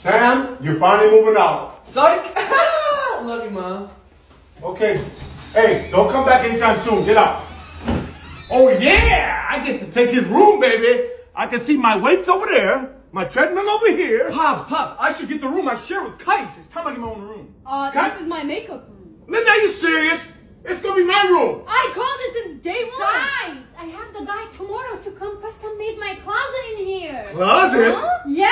Sam, you're finally moving out. Psych! Love you, Mom. Okay. Hey, don't come back anytime soon. Get out. Oh, yeah! I get to take his room, baby. I can see my weights over there, my treadmill over here. Pops, Pops, I should get the room I share with Kais. It's time I get my own room. Uh, this is my makeup room. Linda, are you serious? It's gonna be my room. I called this since day one. Guys, I have the guy tomorrow to come custom made my closet in here. Closet? Yeah,